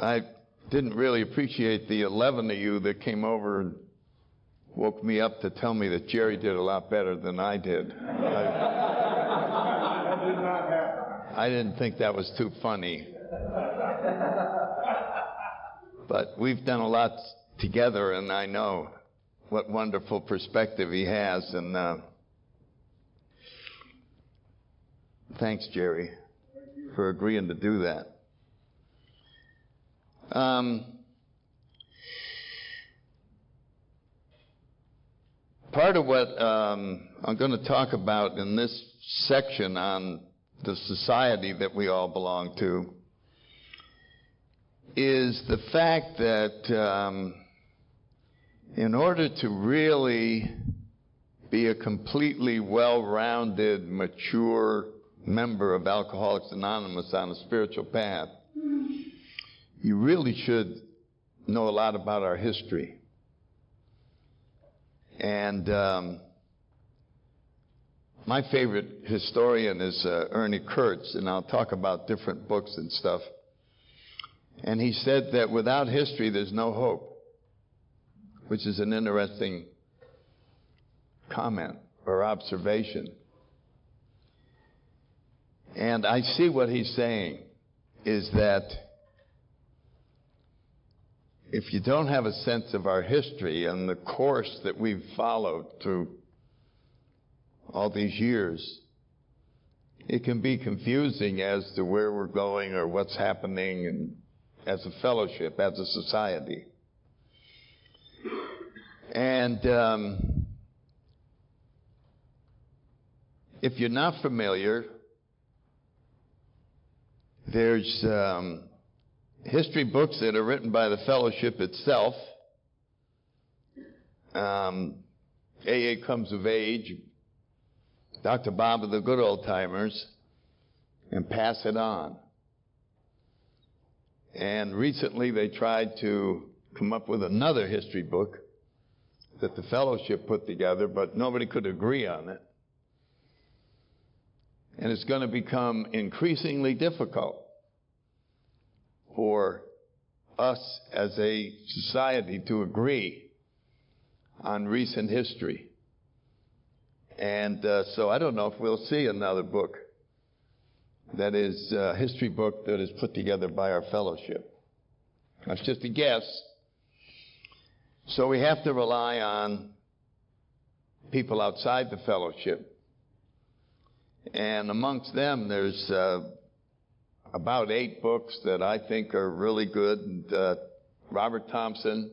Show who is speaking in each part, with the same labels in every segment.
Speaker 1: I didn't really appreciate the 11 of you that came over and woke me up to tell me that Jerry did a lot better than I did. I, I didn't think that was too funny. But we've done a lot together, and I know what wonderful perspective he has. And uh, thanks, Jerry, for agreeing to do that. Um, part of what um, I'm going to talk about in this section on the society that we all belong to is the fact that um, in order to really be a completely well rounded, mature member of Alcoholics Anonymous on a spiritual path, you really should know a lot about our history. And um, my favorite historian is uh, Ernie Kurtz, and I'll talk about different books and stuff. And he said that without history, there's no hope, which is an interesting comment or observation. And I see what he's saying is that if you don't have a sense of our history and the course that we've followed through all these years, it can be confusing as to where we're going or what's happening and as a fellowship, as a society. And um, if you're not familiar, there's um, history books that are written by the fellowship itself. Um, AA Comes of Age, Dr. Bob of the Good Old Timers, and pass it on. And recently they tried to come up with another history book that the fellowship put together, but nobody could agree on it. And it's going to become increasingly difficult for us as a society to agree on recent history. And uh, so I don't know if we'll see another book that is a history book that is put together by our fellowship. That's just a guess. So we have to rely on people outside the fellowship. And amongst them, there's uh, about eight books that I think are really good. And, uh, Robert Thomsen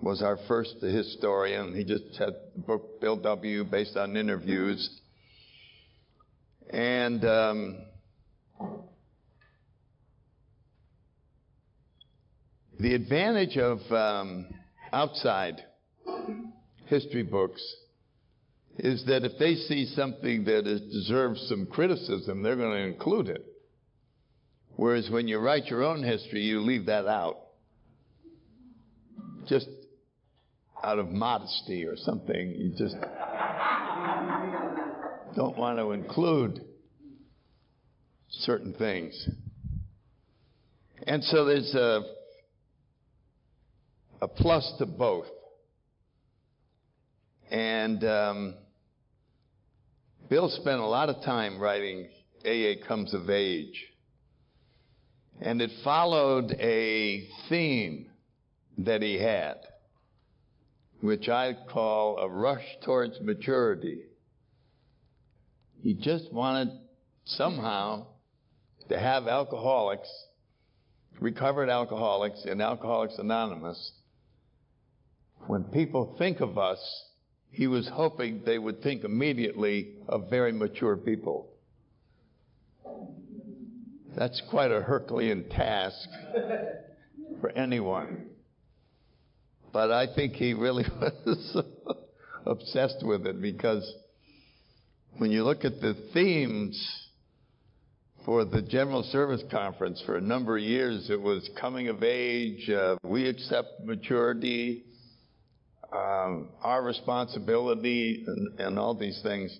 Speaker 1: was our first historian. He just had the book Bill W. based on interviews. And um, the advantage of um, outside history books is that if they see something that deserves some criticism, they're going to include it. Whereas when you write your own history, you leave that out. Just out of modesty or something, you just don't want to include certain things. And so there's a, a plus to both. And um, Bill spent a lot of time writing AA Comes of Age. And it followed a theme that he had, which I call a rush towards maturity. He just wanted somehow to have alcoholics, recovered alcoholics, and Alcoholics Anonymous. When people think of us, he was hoping they would think immediately of very mature people. That's quite a Herculean task for anyone. But I think he really was obsessed with it because when you look at the themes for the General Service Conference for a number of years, it was coming of age, uh, we accept maturity, um, our responsibility, and, and, all these things.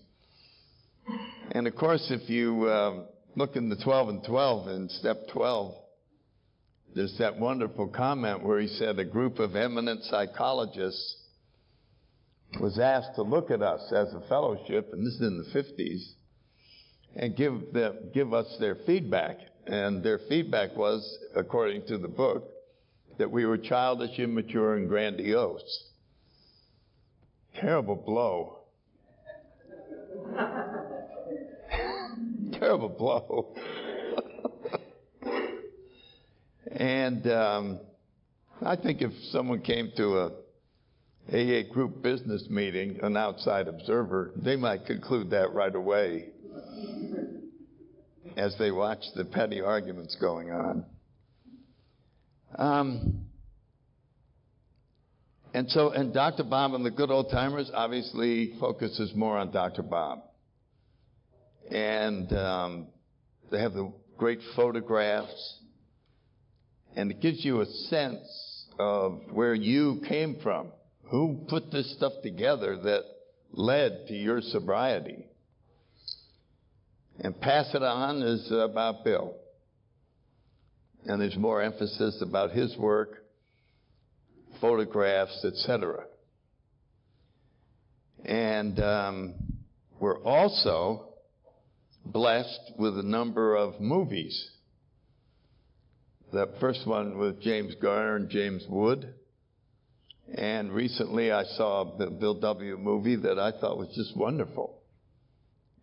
Speaker 1: And of course, if you uh, look in the 12 and 12 in step 12, there's that wonderful comment where he said a group of eminent psychologists was asked to look at us as a fellowship, and this is in the 50s, and give, them, give us their feedback. And their feedback was, according to the book, that we were childish, immature, and grandiose. Terrible blow. Terrible blow. and um, I think if someone came to a AA group business meeting, an outside observer, they might conclude that right away as they watch the petty arguments going on. Um, and so, and Dr. Bob and the good old timers obviously focuses more on Dr. Bob. And um, they have the great photographs, and it gives you a sense of where you came from. Who put this stuff together that led to your sobriety? And Pass It On is about Bill. And there's more emphasis about his work, photographs, etc. And um, we're also blessed with a number of movies. The first one with James Garner and James Wood. And recently I saw the Bill W. movie that I thought was just wonderful.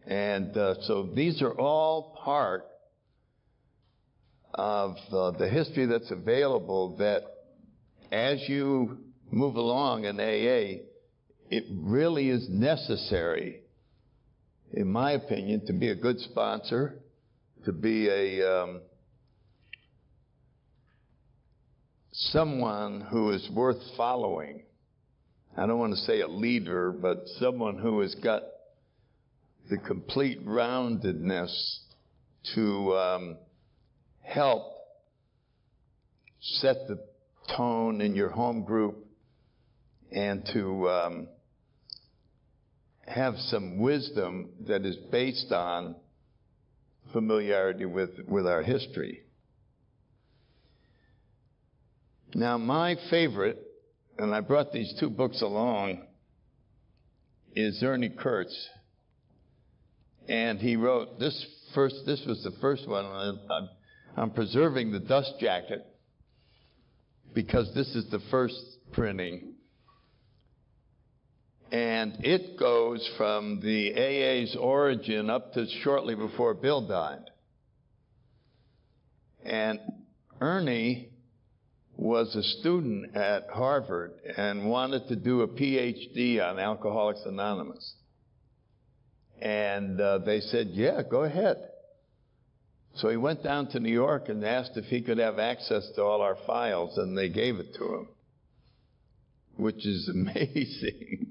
Speaker 1: And uh, so these are all part of uh, the history that's available that as you move along in AA, it really is necessary, in my opinion, to be a good sponsor, to be a um, someone who is worth following. I don't want to say a leader, but someone who has got the complete roundedness to um, help set the tone in your home group and to um, have some wisdom that is based on familiarity with, with our history. Now, my favorite, and I brought these two books along, is Ernie Kurtz. And he wrote this first, this was the first one. I'm, I'm preserving the dust jacket because this is the first printing. And it goes from the AA's origin up to shortly before Bill died. And Ernie was a student at Harvard and wanted to do a PhD on Alcoholics Anonymous. And uh, they said, yeah, go ahead. So he went down to New York and asked if he could have access to all our files, and they gave it to him, which is amazing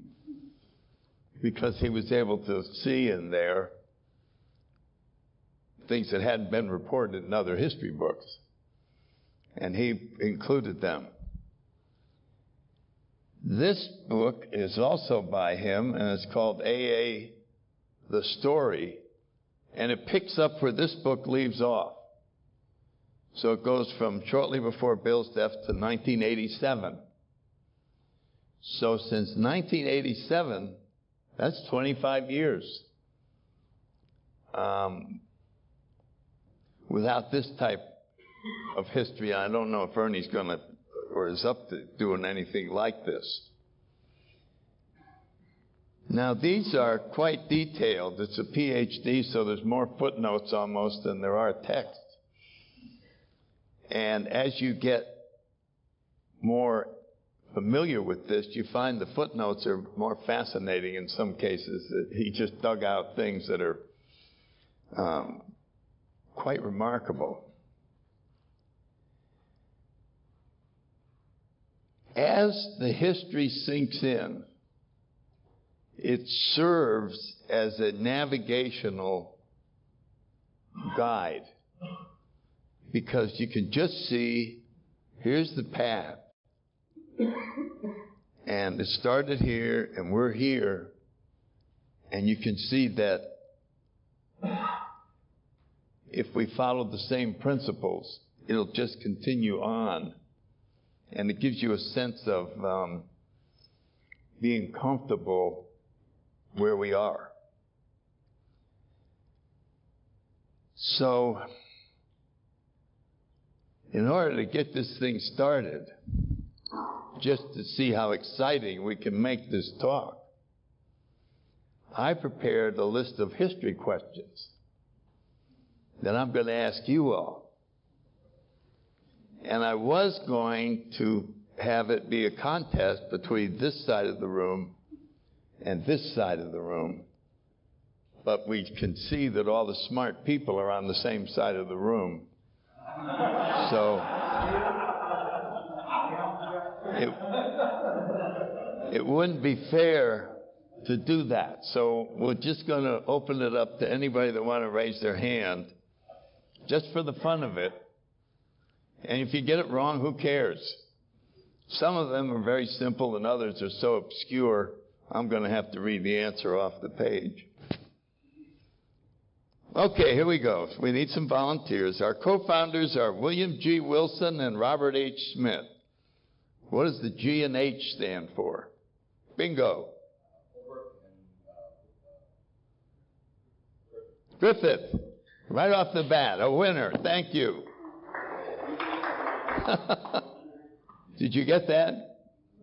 Speaker 1: because he was able to see in there things that hadn't been reported in other history books and he included them. This book is also by him, and it's called AA The Story, and it picks up where this book leaves off. So it goes from shortly before Bill's death to 1987. So since 1987, that's 25 years. Um, without this type of history. I don't know if Ernie's going to or is up to doing anything like this. Now, these are quite detailed. It's a PhD, so there's more footnotes almost than there are text. And as you get more familiar with this, you find the footnotes are more fascinating in some cases. He just dug out things that are um, quite remarkable. As the history sinks in, it serves as a navigational guide because you can just see here's the path. And it started here, and we're here, and you can see that if we follow the same principles, it'll just continue on. And it gives you a sense of um, being comfortable where we are. So, in order to get this thing started, just to see how exciting we can make this talk, I prepared a list of history questions that I'm going to ask you all. And I was going to have it be a contest between this side of the room and this side of the room. But we can see that all the smart people are on the same side of the room. So it, it wouldn't be fair to do that. So we're just going to open it up to anybody that want to raise their hand, just for the fun of it. And if you get it wrong, who cares? Some of them are very simple, and others are so obscure. I'm going to have to read the answer off the page. Okay, here we go. We need some volunteers. Our co founders are William G. Wilson and Robert H. Smith. What does the G and H stand for? Bingo. Griffith, right off the bat, a winner. Thank you. Did you get that?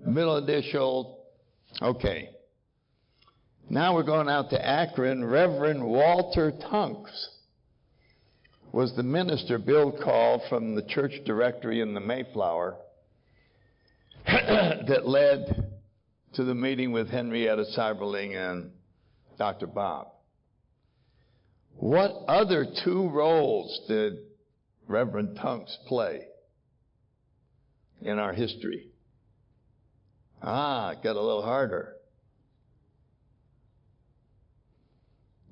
Speaker 1: Middle initial. Okay. Now we're going out to Akron. Reverend Walter Tunks was the minister Bill called from the church directory in the Mayflower that led to the meeting with Henrietta Seiberling and Dr. Bob. What other two roles did Reverend Tunks play in our history? Ah, it got a little harder.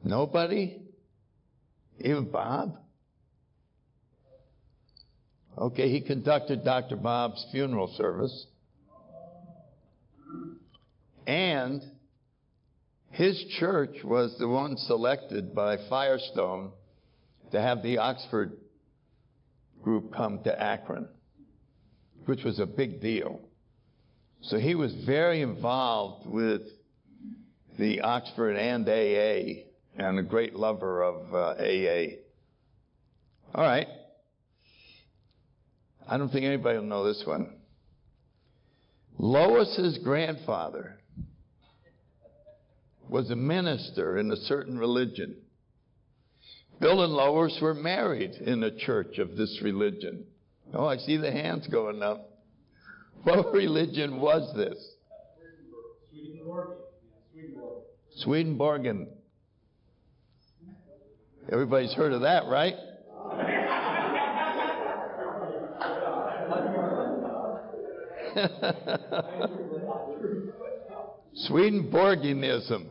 Speaker 1: Nobody? Even Bob? Okay, he conducted Dr. Bob's funeral service. And his church was the one selected by Firestone to have the Oxford group come to Akron, which was a big deal. So he was very involved with the Oxford and AA and a great lover of uh, AA. All right. I don't think anybody will know this one. Lois's grandfather was a minister in a certain religion. Bill and Lois were married in a church of this religion. Oh, I see the hands going up. What religion was this? Swedenborgian. Swedenborgian. Everybody's heard of that, right? Swedenborgianism.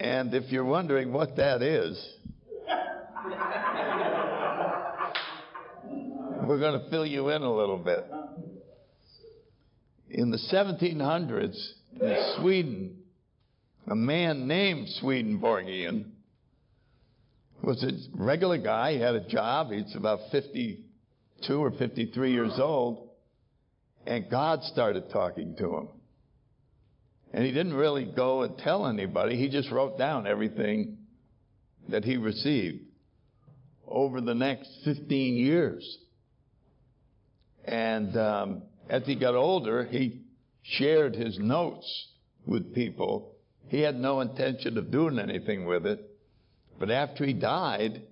Speaker 1: And if you're wondering what that is, we're going to fill you in a little bit. In the 1700s, in Sweden, a man named Swedenborg was a regular guy. He had a job. He's about 52 or 53 years old. And God started talking to him. And he didn't really go and tell anybody. He just wrote down everything that he received over the next 15 years. And um, as he got older, he shared his notes with people. He had no intention of doing anything with it. But after he died,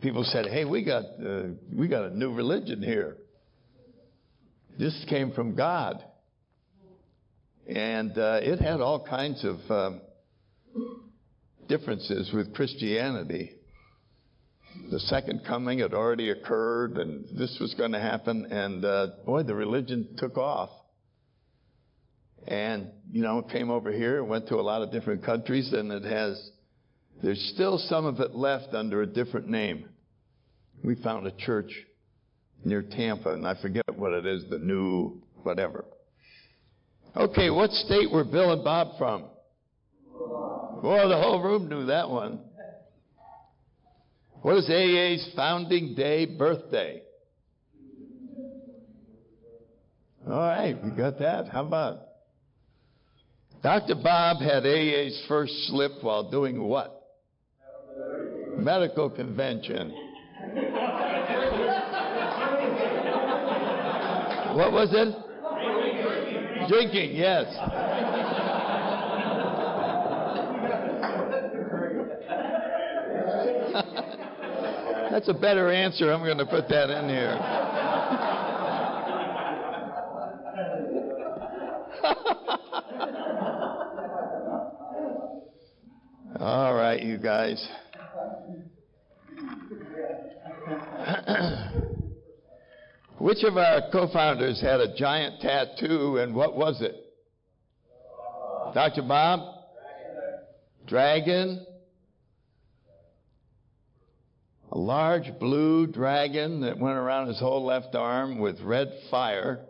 Speaker 1: people said, "Hey, we got uh, we got a new religion here. This came from God." And uh, it had all kinds of um, differences with Christianity. the second coming had already occurred and this was going to happen. And uh, boy, the religion took off. And, you know, it came over here, and went to a lot of different countries, and it has, there's still some of it left under a different name. We found a church near Tampa, and I forget what it is, the new whatever. Okay, what state were Bill and Bob from? Boy, the whole room knew that one. What is AA's founding day birthday? All right, we got that. How about? Dr. Bob had AA's first slip while doing what? Medical convention. what was it? Drinking, yes. That's a better answer. I'm going to put that in here. All right, you guys. Which of our co founders had a giant tattoo and what was it? Dr. Bob? Dragon? A large blue dragon that went around his whole left arm with red fire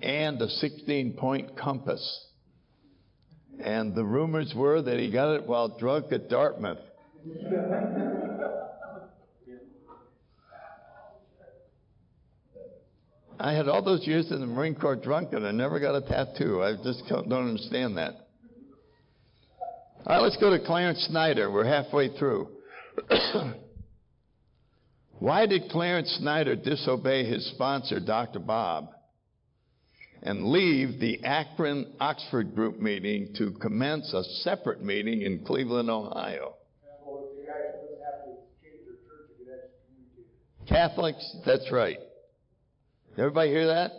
Speaker 1: and a 16 point compass. And the rumors were that he got it while drunk at Dartmouth. I had all those years in the Marine Corps drunk and I never got a tattoo. I just don't understand that. All right, let's go to Clarence Snyder. We're halfway through. Why did Clarence Snyder disobey his sponsor, Dr. Bob, and leave the Akron Oxford group meeting to commence a separate meeting in Cleveland, Ohio? Catholics, that's right. Everybody hear that?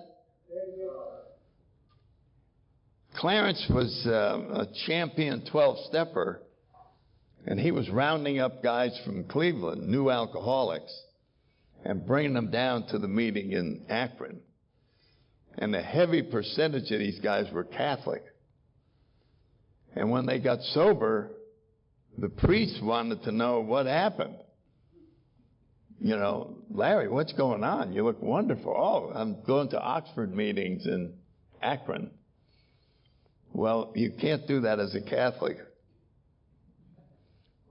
Speaker 1: Clarence was uh, a champion 12 stepper, and he was rounding up guys from Cleveland, new alcoholics, and bringing them down to the meeting in Akron. And a heavy percentage of these guys were Catholic. And when they got sober, the priests wanted to know what happened you know, Larry, what's going on? You look wonderful. Oh, I'm going to Oxford meetings in Akron. Well, you can't do that as a Catholic,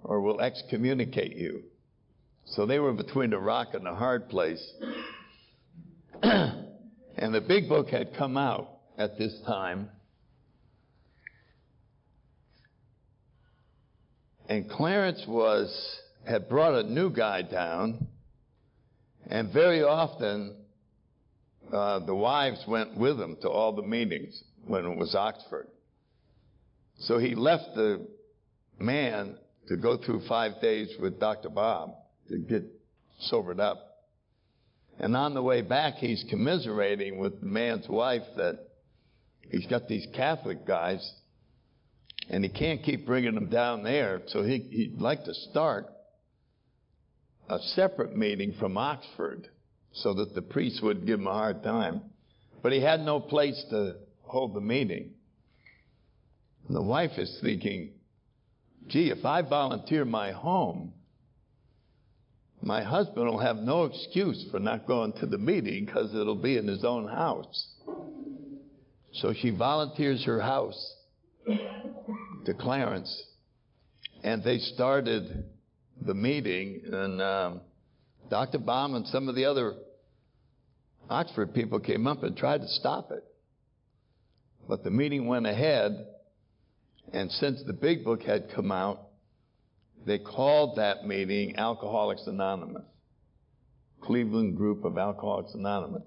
Speaker 1: or we'll excommunicate you. So they were between a rock and a hard place. and the big book had come out at this time. And Clarence was had brought a new guy down and very often, uh, the wives went with him to all the meetings when it was Oxford. So he left the man to go through five days with Dr. Bob to get sobered up. And on the way back, he's commiserating with the man's wife that he's got these Catholic guys and he can't keep bringing them down there. So he, he'd like to start a separate meeting from Oxford so that the priest wouldn't give him a hard time. But he had no place to hold the meeting. And the wife is thinking, gee, if I volunteer my home, my husband will have no excuse for not going to the meeting because it'll be in his own house. So she volunteers her house to Clarence, and they started the meeting, and um, Dr. Bob and some of the other Oxford people came up and tried to stop it. But the meeting went ahead, and since the big book had come out, they called that meeting Alcoholics Anonymous, Cleveland group of Alcoholics Anonymous.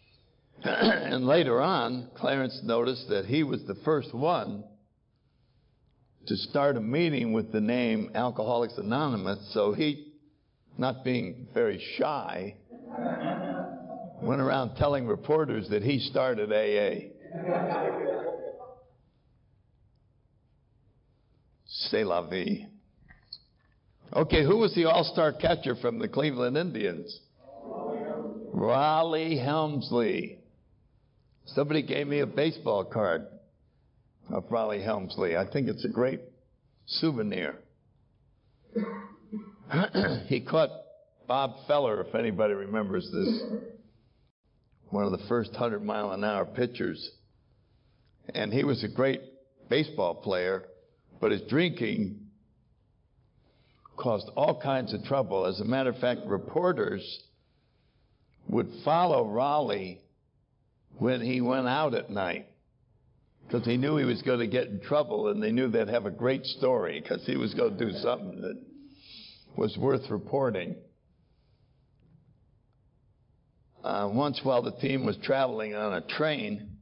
Speaker 1: and later on, Clarence noticed that he was the first one to start a meeting with the name Alcoholics Anonymous, so he, not being very shy, went around telling reporters that he started AA. C'est la vie. Okay, who was the all star catcher from the Cleveland Indians? Rollie Hemsley. Somebody gave me a baseball card of Rollie Hemsley. I think it's a great souvenir. he caught Bob Feller, if anybody remembers this, one of the first 100 mile an hour pitchers. And he was a great baseball player, but his drinking caused all kinds of trouble. As a matter of fact, reporters would follow Rollie when he went out at night because he knew he was going to get in trouble and they knew they'd have a great story because he was going to do something that was worth reporting. Uh, once while the team was traveling on a train,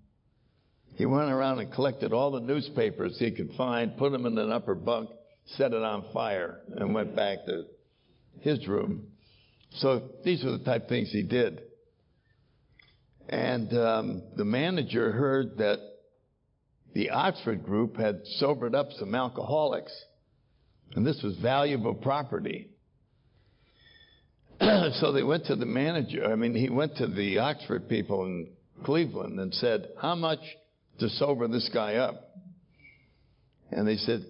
Speaker 1: he went around and collected all the newspapers he could find, put them in an upper bunk, set it on fire, and went back to his room. So these were the type of things he did. And um, the manager heard that the Oxford group had sobered up some alcoholics, and this was valuable property. so they went to the manager. I mean, he went to the Oxford people in Cleveland and said, How much to sober this guy up? And they said,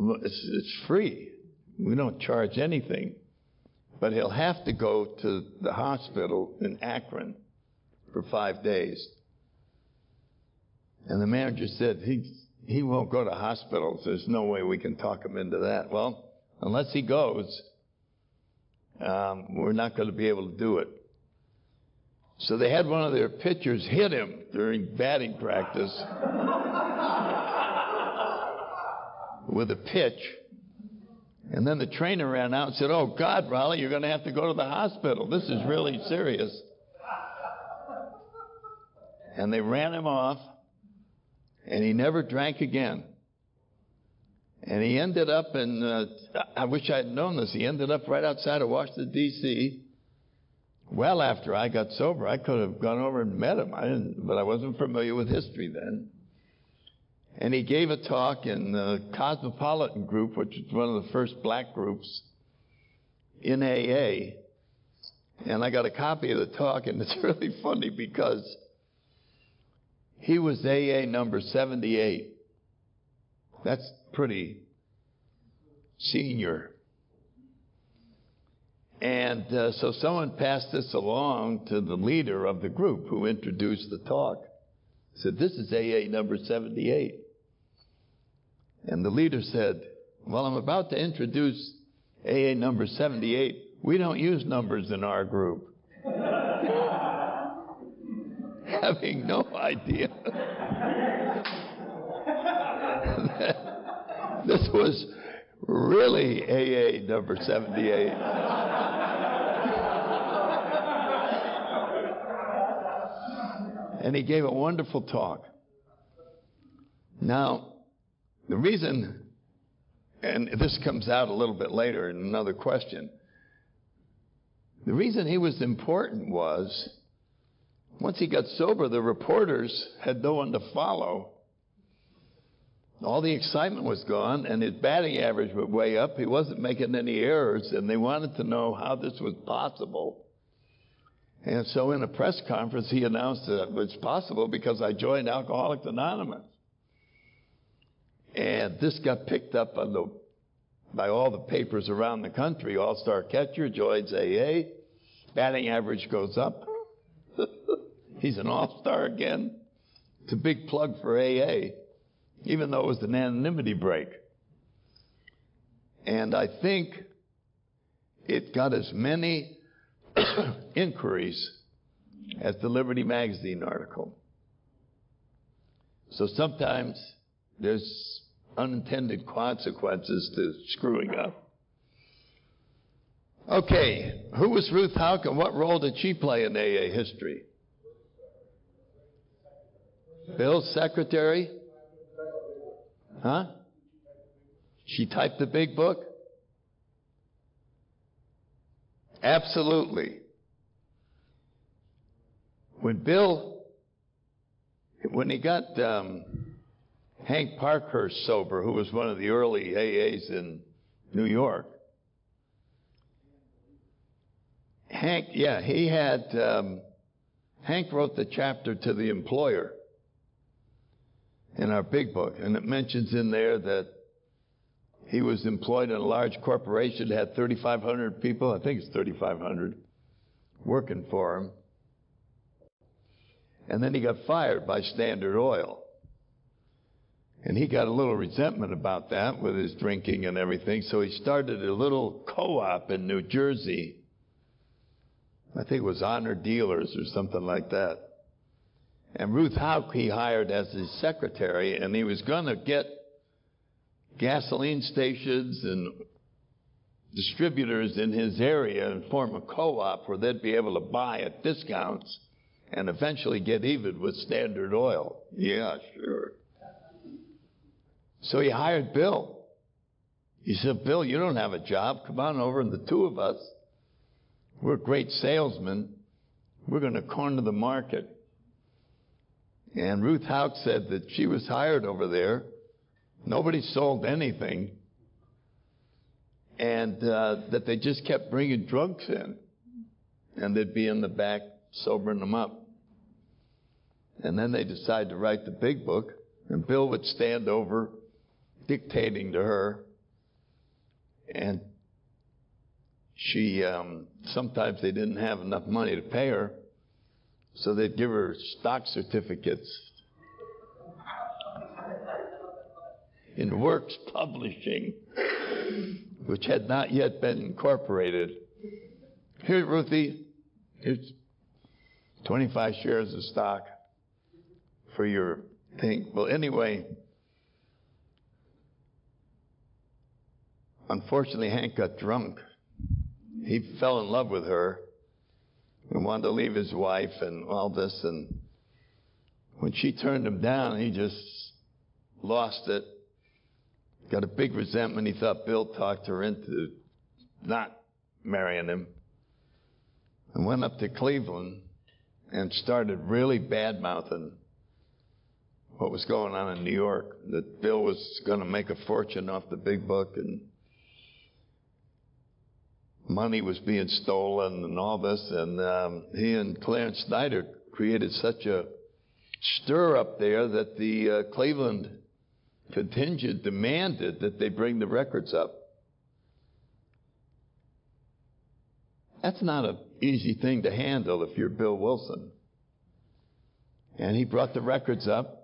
Speaker 1: it's, it's free. We don't charge anything. But he'll have to go to the hospital in Akron for five days. And the manager said, he, he won't go to hospitals. There's no way we can talk him into that. Well, unless he goes, um, we're not going to be able to do it. So they had one of their pitchers hit him during batting practice with a pitch. And then the trainer ran out and said, Oh, God, Rollie, you're going to have to go to the hospital. This is really serious. And they ran him off, and he never drank again. And he ended up in, uh, I wish I had known this, he ended up right outside of Washington, D.C. Well after I got sober. I could have gone over and met him, I didn't, but I wasn't familiar with history then. And he gave a talk in the Cosmopolitan Group, which was one of the first black groups in AA. And I got a copy of the talk, and it's really funny because he was AA number 78. That's pretty senior. And uh, so someone passed this along to the leader of the group who introduced the talk. Said, This is AA number 78. And the leader said, Well, I'm about to introduce AA number 78. We don't use numbers in our group. Having no idea. this was really AA number 78. and he gave a wonderful talk. Now, the reason, and this comes out a little bit later in another question, the reason he was important was once he got sober, the reporters had no one to follow. All the excitement was gone, and his batting average was way up. He wasn't making any errors, and they wanted to know how this was possible. And so, in a press conference, he announced that it was possible because I joined Alcoholics Anonymous. And this got picked up the, by all the papers around the country. All star catcher joins AA. Batting average goes up. He's an all star again. It's a big plug for AA, even though it was an anonymity break. And I think it got as many inquiries as the Liberty Magazine article. So sometimes there's unintended consequences to screwing up. Okay, who was Ruth Hock and what role did she play in AA history? Bill's secretary? Huh? She typed the big book? Absolutely. When Bill, when he got um, Hank Parkhurst sober, who was one of the early AAs in New York, Hank, yeah, he had, um, Hank wrote the chapter to the employer in our big book, and it mentions in there that he was employed in a large corporation, that had 3,500 people, I think it's 3,500, working for him. And then he got fired by Standard Oil. And he got a little resentment about that with his drinking and everything, so he started a little co op in New Jersey. I think it was Honor Dealers or something like that. And Ruth Hock he hired as his secretary, and he was going to get gasoline stations and distributors in his area and form a co op where they'd be able to buy at discounts and eventually get even with Standard Oil. Yeah, sure. So he hired Bill. He said, Bill, you don't have a job. Come on over, and the two of us, we're great salesmen. We're going to corner the market. And Ruth Hock said that she was hired over there. Nobody sold anything. And uh, that they just kept bringing drugs in. And they'd be in the back sobering them up. And then they decided to write the big book. And Bill would stand over dictating to her. And she, um, sometimes they didn't have enough money to pay her, so they'd give her stock certificates in Works Publishing, which had not yet been incorporated. Here, Ruthie, here's 25 shares of stock for your thing. Well, anyway, unfortunately, Hank got drunk. He fell in love with her and wanted to leave his wife and all this. And when she turned him down, he just lost it. Got a big resentment. He thought Bill talked her into not marrying him. And went up to Cleveland and started really bad mouthing what was going on in New York. That Bill was going to make a fortune off the big book and money was being stolen and all this. And um, he and Clarence Snyder created such a stir up there that the uh, Cleveland contingent demanded that they bring the records up. That's not an easy thing to handle if you're Bill Wilson. And he brought the records up.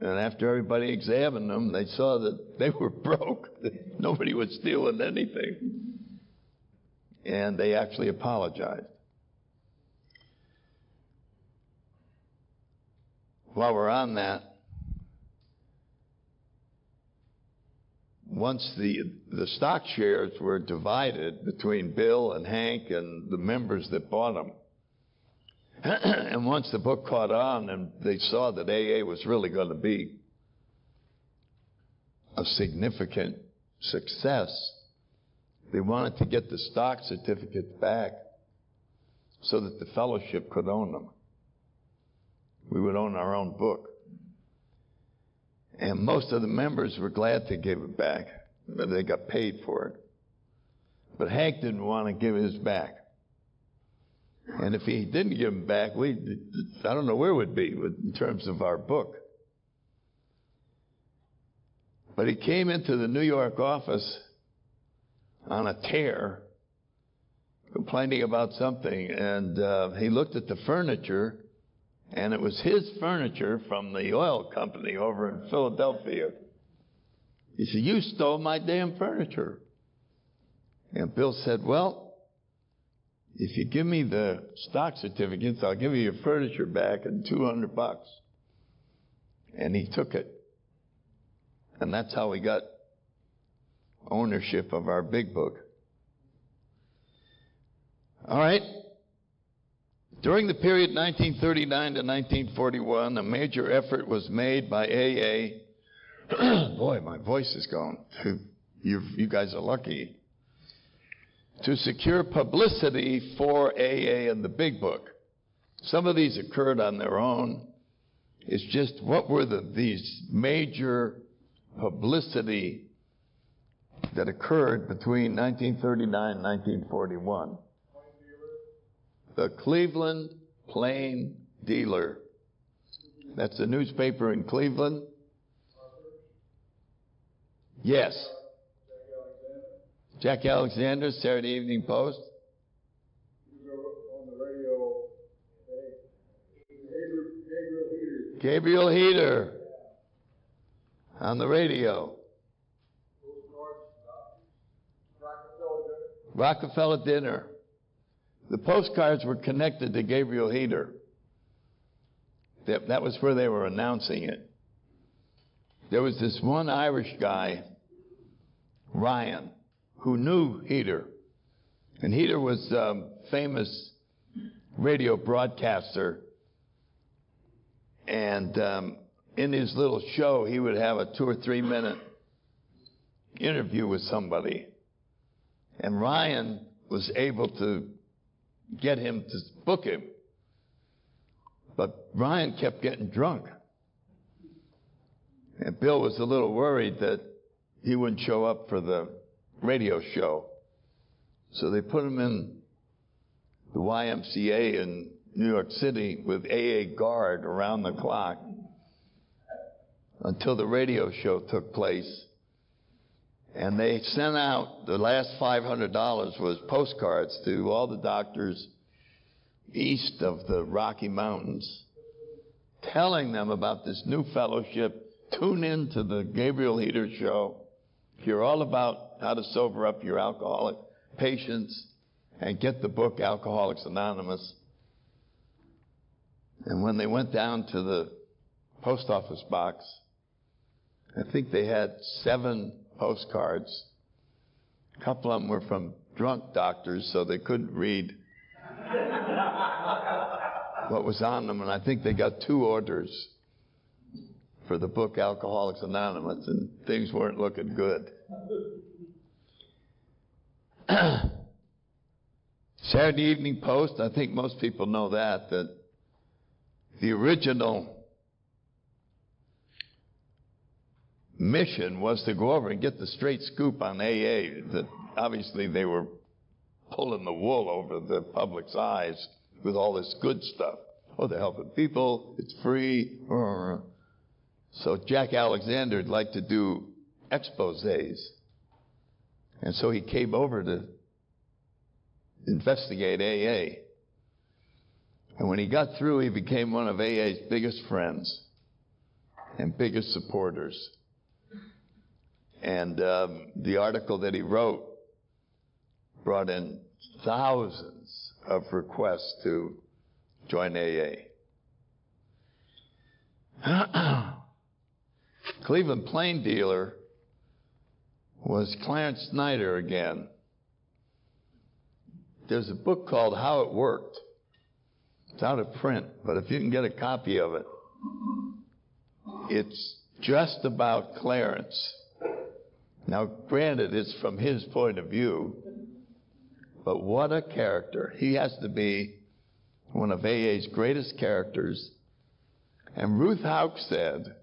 Speaker 1: And after everybody examined them, they saw that they were broke. Nobody was stealing anything and they actually apologized. While we're on that, once the the stock shares were divided between Bill and Hank and the members that bought them, and once the book caught on and they saw that AA was really going to be a significant success, they wanted to get the stock certificates back so that the fellowship could own them. We would own our own book. And most of the members were glad to give it back, but they got paid for it. But Hank didn't want to give his back. And if he didn't give them back, we, I don't know where we'd be in terms of our book. But he came into the New York office on a tear, complaining about something, and uh, he looked at the furniture, and it was his furniture from the oil company over in Philadelphia. He said, You stole my damn furniture. And Bill said, Well, if you give me the stock certificates, I'll give you your furniture back in 200 bucks. And he took it. And that's how he got ownership of our big book. All right. During the period 1939 to 1941, a major effort was made by AA. Boy, my voice is gone. You, you guys are lucky. To secure publicity for AA and the big book. Some of these occurred on their own. It's just what were the, these major publicity that occurred between 1939 and 1941. the Cleveland Plain Dealer. That's a newspaper in Cleveland. Yes. Jack Alexander, Saturday Evening Post. On the radio, Gabriel Heatter on the radio. Rockefeller dinner. The postcards were connected to Gabriel Heatter. That, that was where they were announcing it. There was this one Irish guy, Ryan, who knew Heatter. And Heatter was a um, famous radio broadcaster and um, in his little show, he would have a two or three minute interview with somebody. And Ryan was able to get him to book him. But Ryan kept getting drunk. And Bill was a little worried that he wouldn't show up for the radio show. So they put him in the YMCA in New York City with AA guard around the clock until the radio show took place. And they sent out the last $500 was postcards to all the doctors east of the Rocky Mountains, telling them about this new fellowship. Tune in to the Gabriel Heatter show. Hear all about how to sober up your alcoholic patients and get the book Alcoholics Anonymous. And when they went down to the post office box, I think they had seven postcards. A couple of them were from drunk doctors, so they couldn't read what was on them. And I think they got two orders for the book Alcoholics Anonymous, and things weren't looking good. Saturday Evening Post, I think most people know that, that the original mission was to go over and get the straight scoop on AA. That obviously they were pulling the wool over the public's eyes with all this good stuff. Oh, they're helping people. It's free. So Jack Alexander would like to do exposés. And so he came over to investigate AA. And when he got through, he became one of AA's biggest friends and biggest supporters. And um, the article that he wrote brought in thousands of requests to join AA. Cleveland Plain Dealer was Clarence Snyder again. There's a book called How It Worked it's out of print, but if you can get a copy of it, it's just about Clarence. Now, granted, it's from his point of view, but what a character. He has to be one of AA's greatest characters. And Ruth Hock said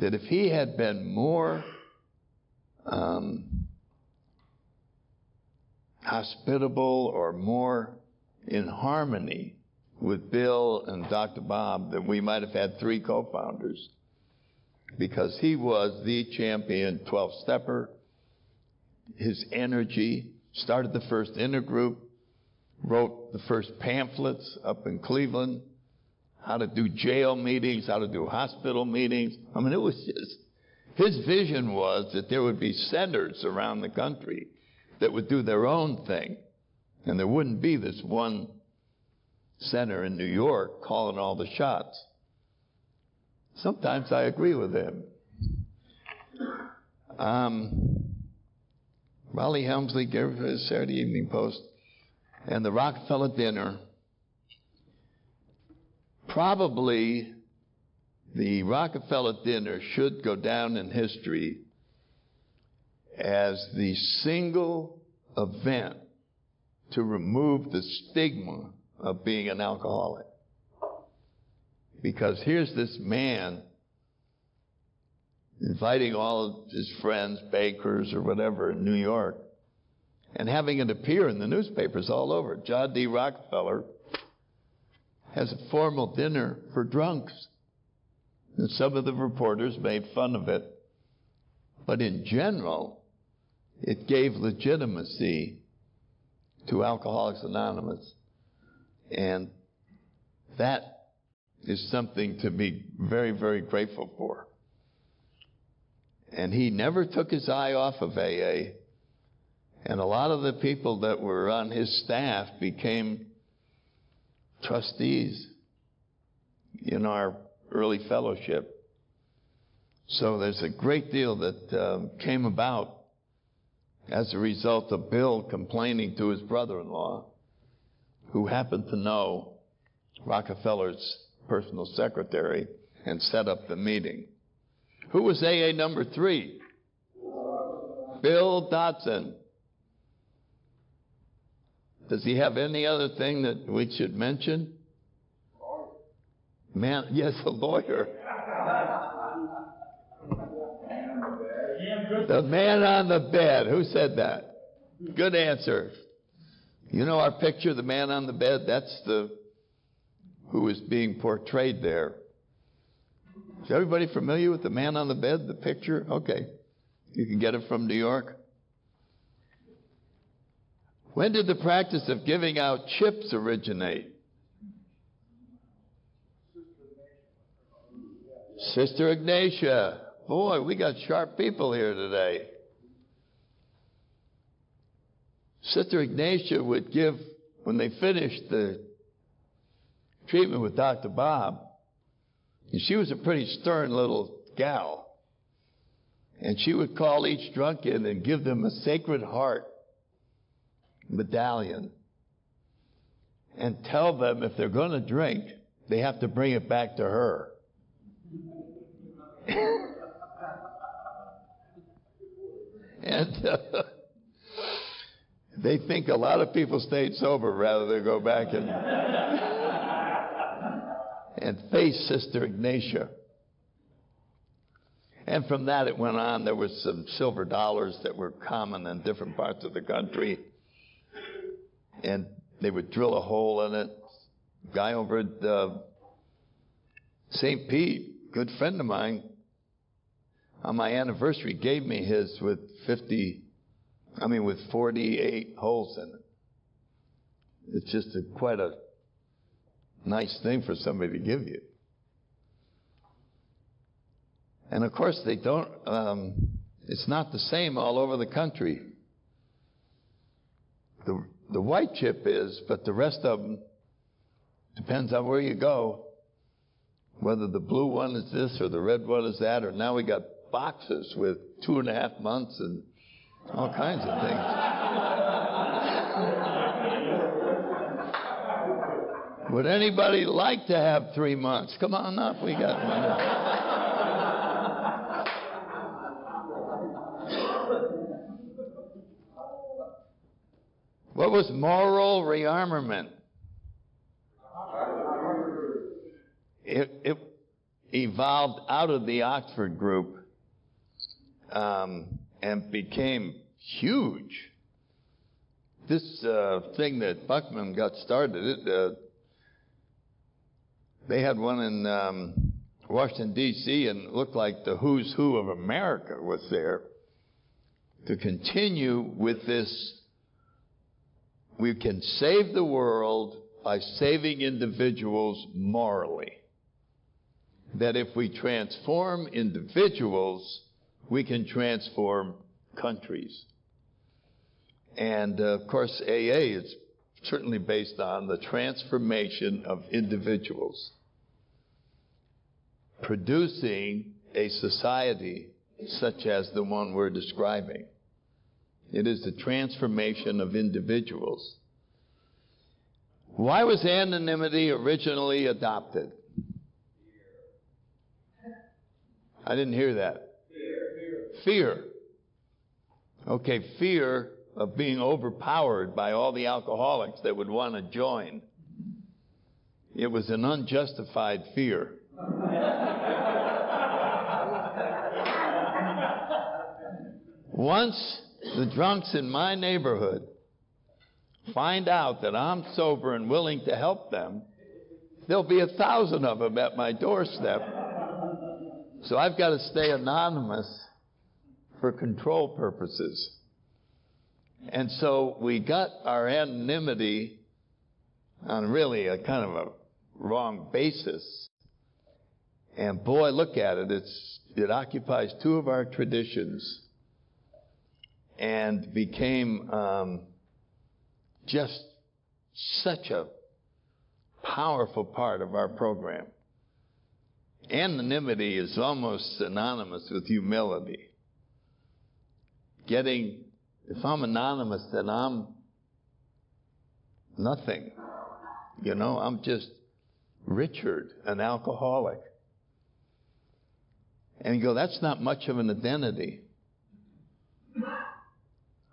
Speaker 1: that if he had been more um, hospitable or more in harmony with Bill and Dr. Bob that we might have had three co founders because he was the champion 12 stepper. His energy started the first intergroup, wrote the first pamphlets up in Cleveland, how to do jail meetings, how to do hospital meetings. I mean, it was just, his vision was that there would be centers around the country that would do their own thing. And there wouldn't be this one center in New York calling all the shots. Sometimes I agree with him. Um, Rollie Hemsley gave his Saturday Evening Post and the Rockefeller dinner. Probably the Rockefeller dinner should go down in history as the single event to remove the stigma of being an alcoholic. Because here's this man inviting all of his friends, bakers or whatever in New York, and having it appear in the newspapers all over. John D. Rockefeller has a formal dinner for drunks. And some of the reporters made fun of it. But in general, it gave legitimacy to Alcoholics Anonymous. And that is something to be very, very grateful for. And he never took his eye off of AA. And a lot of the people that were on his staff became trustees in our early fellowship. So there's a great deal that um, came about as a result of Bill complaining to his brother in law, who happened to know Rockefeller's personal secretary and set up the meeting. Who was AA number three? Bill Dotson. Does he have any other thing that we should mention? Man, yes, a lawyer. The man on the bed. Who said that? Good answer. You know our picture, the man on the bed? That's the who is being portrayed there. Is everybody familiar with the man on the bed, the picture? Okay. You can get it from New York. When did the practice of giving out chips originate? Sister Ignatia. Boy, we got sharp people here today. Sister Ignatia would give, when they finished the treatment with Dr. Bob, and she was a pretty stern little gal. And she would call each drunk in and give them a Sacred Heart medallion and tell them if they're going to drink, they have to bring it back to her. and uh, they think a lot of people stayed sober rather than go back and and face Sister Ignatia. And from that it went on. There was some silver dollars that were common in different parts of the country. And they would drill a hole in it. Guy over at uh, St. Pete, good friend of mine, on my anniversary gave me his with 50, I mean, with 48 holes in it. It's just a, quite a nice thing for somebody to give you. And of course, they don't, um, it's not the same all over the country. The, the white chip is, but the rest of them depends on where you go. Whether the blue one is this or the red one is that, or now we got boxes with two and a half months and all kinds of things. Would anybody like to have three months? Come on up, we got one. What was moral rearmament? It, it evolved out of the Oxford group um, and became huge. This uh, thing that Buchman got started, it, uh, they had one in um, Washington, D.C., and it looked like the who's who of America was there to continue with this. We can save the world by saving individuals morally. That if we transform individuals, we can transform countries. And uh, of course, AA is certainly based on the transformation of individuals, producing a society such as the one we're describing. It is the transformation of individuals. Why was anonymity originally adopted? I didn't hear that. Fear. Okay, fear of being overpowered by all the alcoholics that would want to join. It was an unjustified fear. Once the drunks in my neighborhood find out that I'm sober and willing to help them, there'll be a thousand of them at my doorstep. So I've got to stay anonymous for control purposes. And so we got our anonymity on really a kind of a wrong basis. And boy, look at it. It's, it occupies two of our traditions and became um, just such a powerful part of our program. Anonymity is almost synonymous with humility. Getting, if I'm anonymous, then I'm nothing. You know, I'm just Richard, an alcoholic. And you go, that's not much of an identity.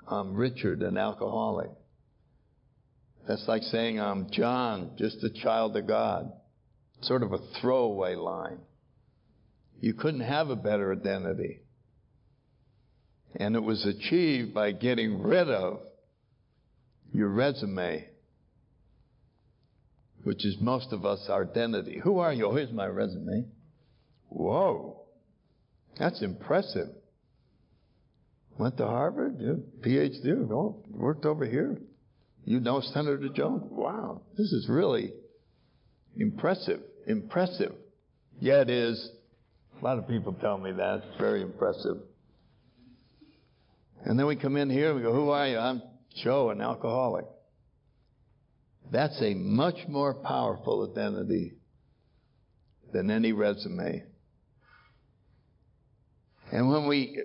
Speaker 1: I'm Richard, an alcoholic. That's like saying I'm John, just a child of God. Sort of a throwaway line. You couldn't have a better identity. And it was achieved by getting rid of your resume, which is most of us our identity. Who are you? Oh, here's my resume. Whoa. That's impressive. Went to Harvard, PhD, oh, worked over here. You know Senator Jones? Wow, this is really impressive. Impressive. Yeah, it is. A lot of people tell me that. It's very impressive. And then we come in here and we go, Who are you? I'm Joe, an alcoholic. That's a much more powerful identity than any resume. And when we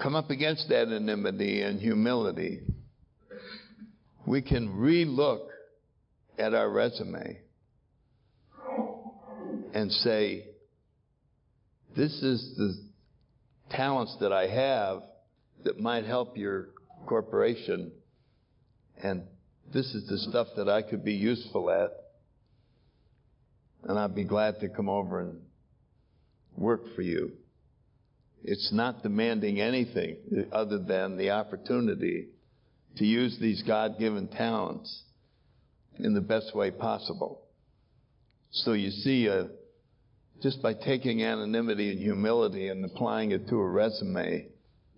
Speaker 1: come up against that anonymity and humility, we can relook at our resume and say, this is the talents that I have that might help your corporation, and this is the stuff that I could be useful at, and I'd be glad to come over and work for you. It's not demanding anything other than the opportunity to use these God given talents in the best way possible. So you see, uh, just by taking anonymity and humility and applying it to a resume,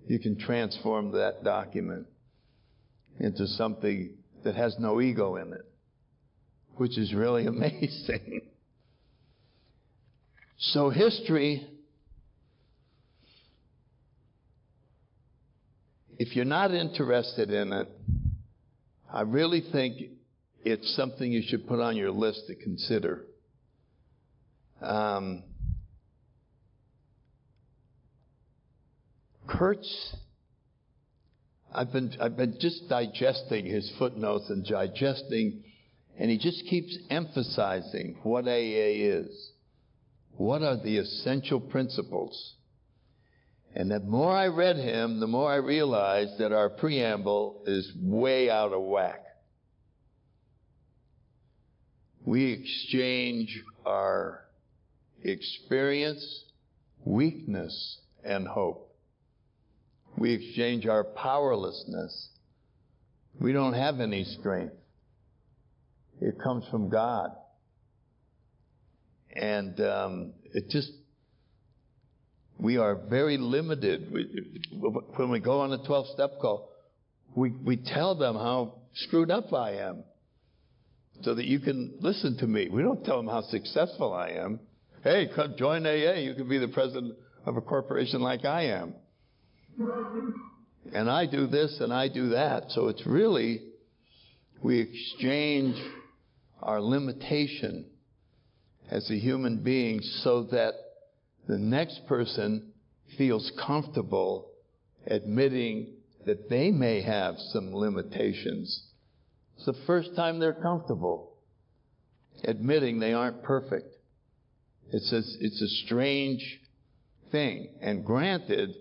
Speaker 1: you can transform that document into something that has no ego in it, which is really amazing. so history if you're not interested in it, I really think it's something you should put on your list to consider. Um, Kurtz, I've been, I've been just digesting his footnotes and digesting, and he just keeps emphasizing what AA is. What are the essential principles? And the more I read him, the more I realized that our preamble is way out of whack. We exchange our experience, weakness, and hope. We exchange our powerlessness. We don't have any strength. It comes from God. And um, it just we are very limited. when we go on a 12 step call, we, we tell them how screwed up I am so that you can listen to me. We don't tell them how successful I am. Hey, come join AA. You can be the president of a corporation like I am. And I do this and I do that. So it's really, we exchange our limitation as a human being so that the next person feels comfortable admitting that they may have some limitations. It's the first time they're comfortable admitting they aren't perfect. It's a, it's a strange thing. And granted,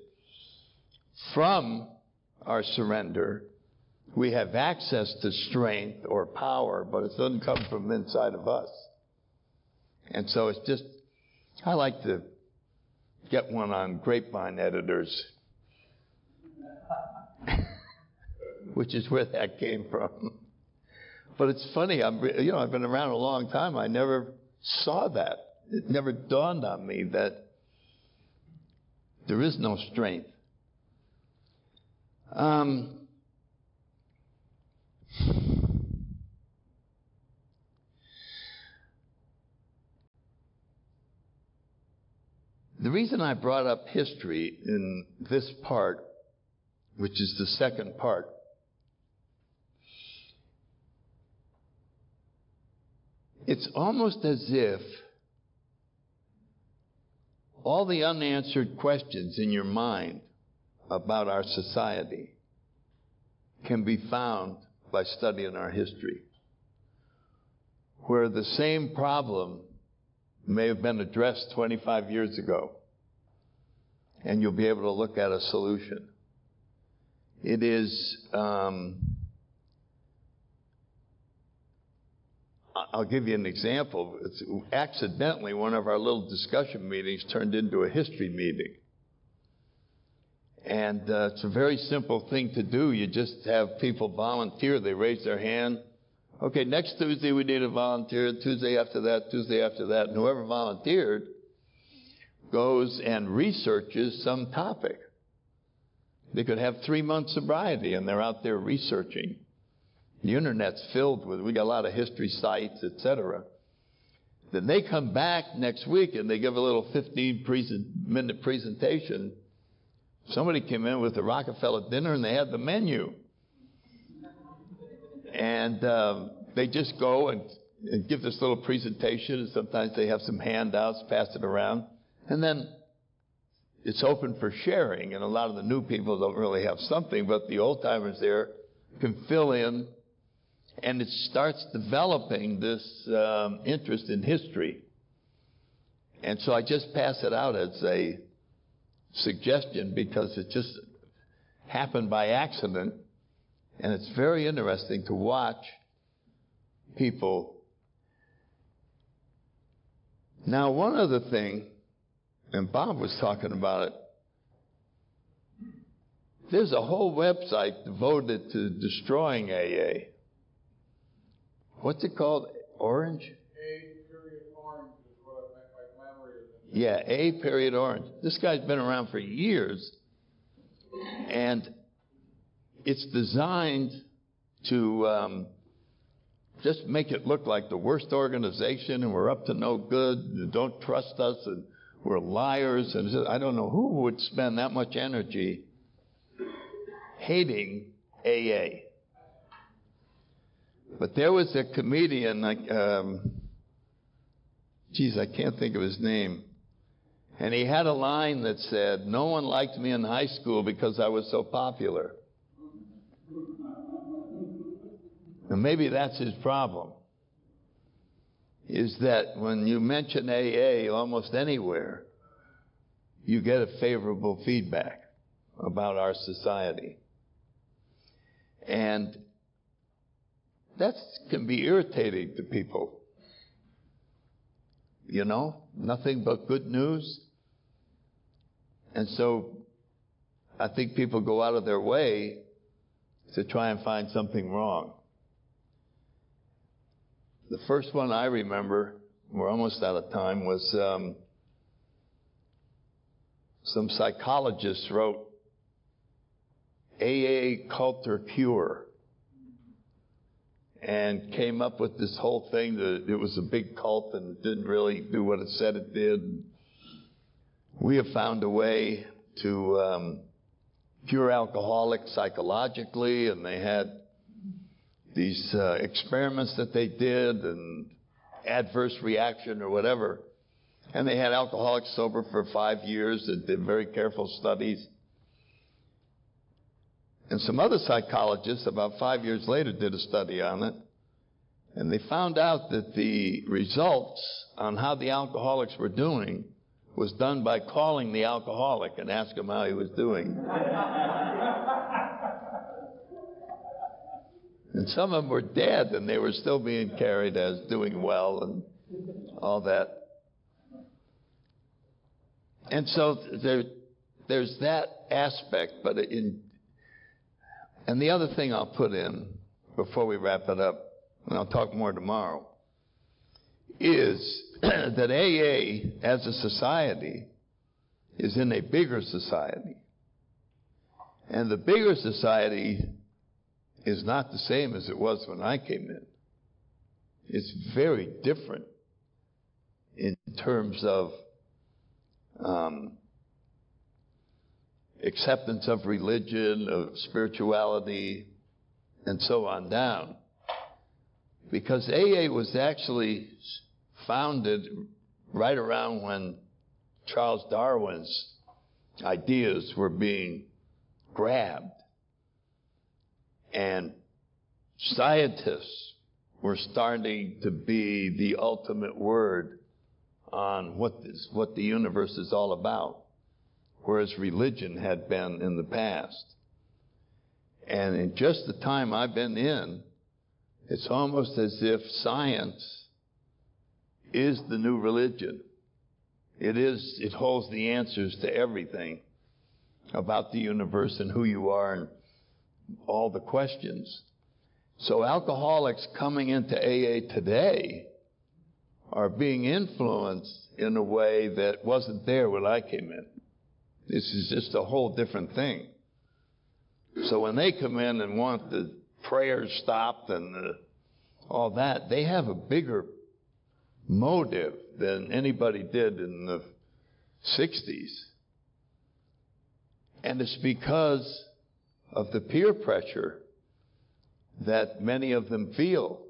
Speaker 1: from our surrender, we have access to strength or power, but it doesn't come from inside of us. And so it's just, I like to get one on grapevine editors. which is where that came from. But it's funny, I'm, you know, I've been around a long time. I never saw that. It never dawned on me that there is no strength. Um, the reason I brought up history in this part, which is the second part, it's almost as if all the unanswered questions in your mind about our society can be found by studying our history. Where the same problem may have been addressed 25 years ago, and you'll be able to look at a solution. It is, um, I'll give you an example. It's accidentally, one of our little discussion meetings turned into a history meeting. And uh, it's a very simple thing to do. You just have people volunteer. They raise their hand. Okay, next Tuesday we need a volunteer. Tuesday after that, Tuesday after that. And whoever volunteered goes and researches some topic. They could have three months sobriety and they're out there researching. The internet's filled with, we got a lot of history sites, etc. Then they come back next week and they give a little 15 minute presentation Somebody came in with the Rockefeller dinner and they had the menu. And um, they just go and, and give this little presentation, and sometimes they have some handouts, pass it around. And then it's open for sharing, and a lot of the new people don't really have something, but the old timers there can fill in, and it starts developing this um, interest in history. And so I just pass it out as a suggestion because it just happened by accident. And it's very interesting to watch people. Now, one other thing, and Bob was talking about it, there's a whole website devoted to destroying AA. What's it called? Orange? A. Period orange. Yeah, A period orange. This guy's been around for years. And it's designed to um, just make it look like the worst organization and we're up to no good, and don't trust us, and we're liars. And I don't know who would spend that much energy hating AA. But there was a comedian, um, geez, I can't think of his name. And he had a line that said, No one liked me in high school because I was so popular. And maybe that's his problem. Is that when you mention AA almost anywhere, you get a favorable feedback about our society. And that can be irritating to people. You know, nothing but good news. And so I think people go out of their way to try and find something wrong. The first one I remember, we're almost out of time, was um, some psychologists wrote AA Culture cure and came up with this whole thing that it was a big cult and it didn't really do what it said it did. We have found a way to um, cure alcoholics psychologically, and they had these uh, experiments that they did and adverse reaction or whatever. And they had alcoholics sober for five years and did very careful studies. And some other psychologists, about five years later, did a study on it. And they found out that the results on how the alcoholics were doing was done by calling the alcoholic and asking him how he was doing. and some of them were dead and they were still being carried as doing well and all that. And so there, there's that aspect, but in, And the other thing I'll put in before we wrap it up, and I'll talk more tomorrow, is that AA as a society is in a bigger society. And the bigger society is not the same as it was when I came in. It's very different in terms of um, acceptance of religion, of spirituality, and so on down. Because AA was actually founded right around when Charles Darwin's ideas were being grabbed. And scientists were starting to be the ultimate word on what, this, what the universe is all about, whereas religion had been in the past. And in just the time I've been in, it's almost as if science is the new religion. It is, it holds the answers to everything about the universe and who you are and all the questions. So alcoholics coming into AA today are being influenced in a way that wasn't there when I came in. This is just a whole different thing. So when they come in and want the prayers stopped and the, all that, they have a bigger motive than anybody did in the 60s. And it's because of the peer pressure that many of them feel.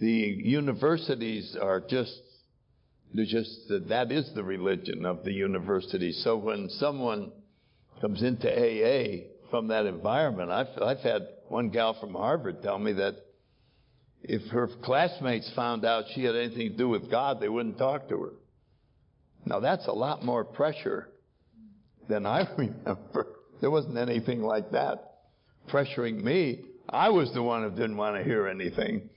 Speaker 1: The universities are just, they're just, that is the religion of the university. So when someone comes into AA from that environment, I've, I've had one gal from Harvard tell me that if her classmates found out she had anything to do with God, they wouldn't talk to her. Now that's a lot more pressure than I remember. There wasn't anything like that pressuring me. I was the one who didn't want to hear anything.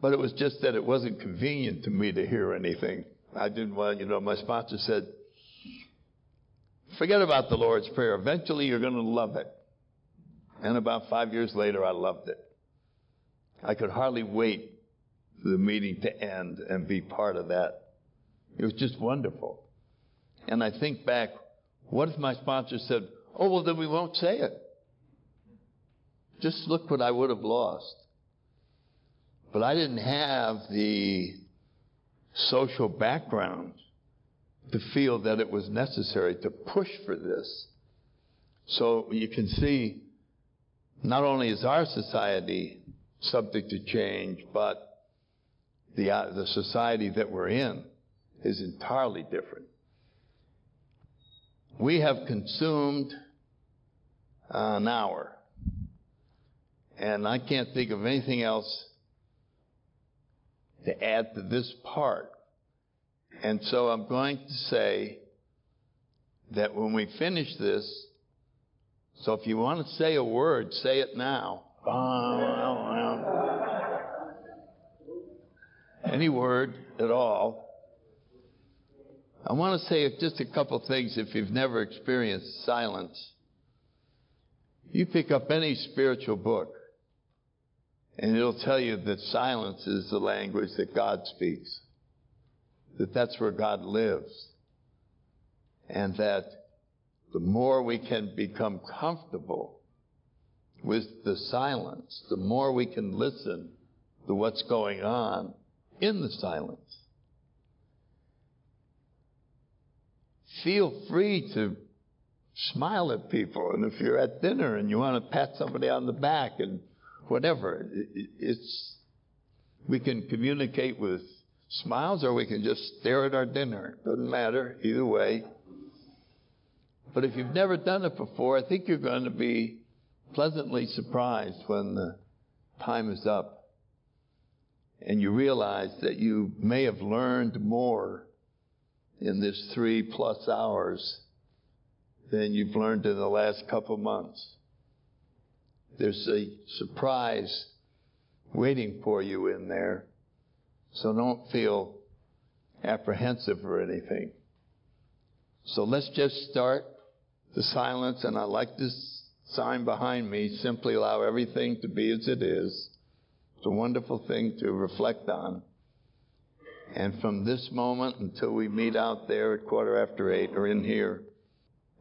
Speaker 1: But it was just that it wasn't convenient to me to hear anything. I didn't want, you know, my sponsor said, forget about the Lord's Prayer. Eventually you're going to love it. And about five years later, I loved it. I could hardly wait for the meeting to end and be part of that. It was just wonderful. And I think back, what if my sponsor said, oh, well, then we won't say it? Just look what I would have lost. But I didn't have the social background to feel that it was necessary to push for this. So you can see, not only is our society subject to change, but the, uh, the society that we're in is entirely different. We have consumed Uh, an hour, and I can't think of anything else to add to this part. And so I'm going to say that when we finish this, so if you want to say a word, say it now. Any word at all. I want to say just a couple things if you've never experienced silence. You pick up any spiritual book, and it'll tell you that silence is the language that God speaks, that that's where God lives, and that the more we can become comfortable with the silence, the more we can listen to what's going on in the silence. Feel free to smile at people. And if you're at dinner and you want to pat somebody on the back and whatever, it's, we can communicate with smiles or we can just stare at our dinner. Doesn't matter, either way. But if you've never done it before, I think you're going to be pleasantly surprised when the time is up and you realize that you may have learned more in this three plus hours than you've learned in the last couple months. There's a surprise waiting for you in there, so don't feel apprehensive or anything. So let's just start the silence, and I like this sign behind me, simply allow everything to be as it is. It's a wonderful thing to reflect on. And from this moment until we meet out there at quarter after eight or in here,